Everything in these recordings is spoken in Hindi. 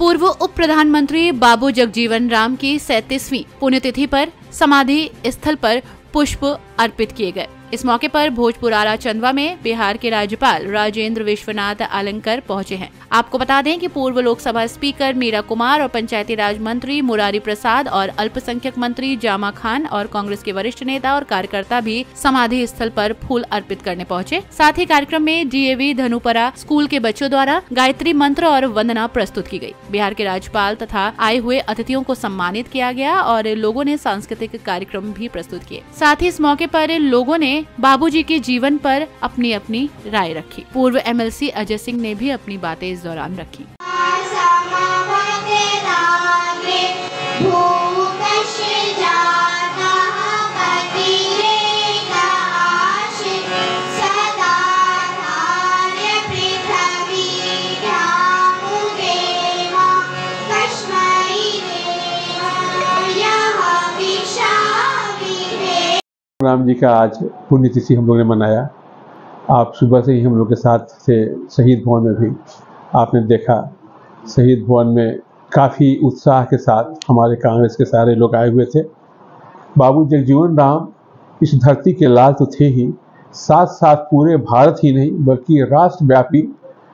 पूर्व उप प्रधानमंत्री बाबू जगजीवन राम की सैतीसवीं पुण्यतिथि पर समाधि स्थल पर पुष्प अर्पित किए गए। इस मौके पर भोजपुरारा चंदवा में बिहार के राज्यपाल राजेंद्र विश्वनाथ आलंकर पहुँचे हैं। आपको बता दें कि पूर्व लोकसभा स्पीकर मीरा कुमार और पंचायती राज मंत्री मुरारी प्रसाद और अल्पसंख्यक मंत्री जामा खान और कांग्रेस के वरिष्ठ नेता और कार्यकर्ता भी समाधि स्थल पर फूल अर्पित करने पहुँचे। साथ ही कार्यक्रम में डीएवी धनुपरा स्कूल के बच्चों द्वारा गायत्री मंत्र और वंदना प्रस्तुत की गई बिहार के राज्यपाल तथा आए हुए अतिथियों को सम्मानित किया गया और लोगों ने सांस्कृतिक कार्यक्रम भी प्रस्तुत किए। साथ ही इस मौके पर लोगों ने बाबूजी के जीवन पर अपनी अपनी राय रखी। पूर्व एमएलसी अजय सिंह ने भी अपनी बातें इस दौरान रखी। राम जी का आज पुण्यतिथि हम लोग ने मनाया। आप सुबह से ही हम लोग के साथ थे शहीद भवन में भी आपने देखा। शहीद भवन में काफ़ी उत्साह के साथ हमारे कांग्रेस के सारे लोग आए हुए थे। बाबू जगजीवन राम इस धरती के लाल तो थे ही साथ साथ पूरे भारत ही नहीं, बल्कि राष्ट्रव्यापी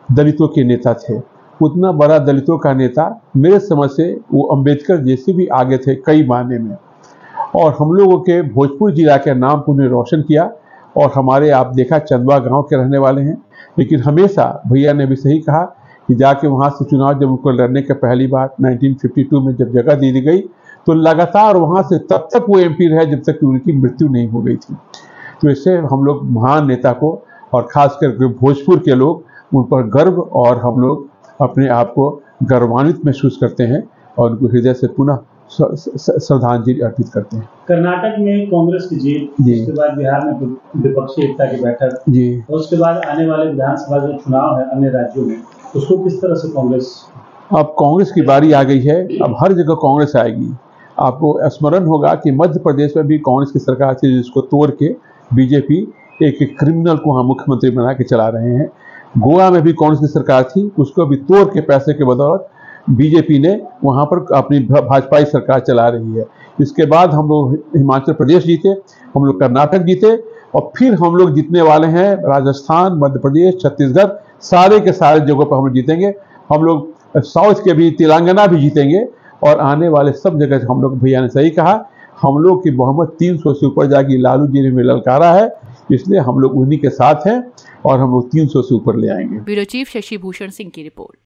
दलितों के नेता थे। उतना बड़ा दलितों का नेता मेरे समझ से वो अंबेडकर जैसे भी आगे थे कई मायने में। और हम लोगों के भोजपुर जिला के नाम को उन्हें रोशन किया और हमारे आप देखा चंदवा गाँव के रहने वाले हैं। लेकिन हमेशा भैया ने भी सही कहा कि जाके वहाँ से चुनाव जब उनको लड़ने के पहली बार 1952 में जब जगह दी गई तो लगातार वहाँ से तब तक वो एमपी रहे जब तक कि उनकी मृत्यु नहीं हो गई थी। तो इससे हम लोग महान नेता को और ख़ास करके भोजपुर के लोग, उन पर गर्व और हम लोग अपने आप को गर्वान्वित महसूस करते हैं और उनको हृदय से पुनः श्रद्धांजलि अर्पित करते हैं। कर्नाटक में कांग्रेस की जीत जी। उसके बाद बिहार में विपक्षी एकता की बैठक जी। और उसके बाद आने वाले विधानसभा जो चुनाव है अन्य राज्यों में उसको किस तरह से कांग्रेस अब कांग्रेस की बारी आ गई है अब हर जगह कांग्रेस आएगी। आपको स्मरण होगा कि मध्य प्रदेश में भी कांग्रेस की सरकार थी जिसको तोड़ के बीजेपी एक एक क्रिमिनल को वहाँ मुख्यमंत्री बना के चला रहे हैं। गोवा में भी कांग्रेस की सरकार थी उसको भी तोड़ के पैसे के बदौलत बीजेपी ने वहाँ पर अपनी भाजपाई सरकार चला रही है। इसके बाद हम लोग हिमाचल प्रदेश जीते, हम लोग कर्नाटक जीते और फिर हम लोग जीतने वाले हैं राजस्थान, मध्य प्रदेश, छत्तीसगढ़, सारे के सारे जगहों पर हम जीतेंगे। हम लोग साउथ के भी, तेलंगाना भी जीतेंगे और आने वाले सब जगह हम लोग, भैया ने सही कहा, हम लोग की बहुमत 300 से ऊपर जाएगी। लालू जी ने ललकारा है, इसलिए हम लोग उन्हीं के साथ हैं और हम लोग 300 से ऊपर ले आएँगे। ब्यूरो चीफ शशि भूषण सिंह की रिपोर्ट।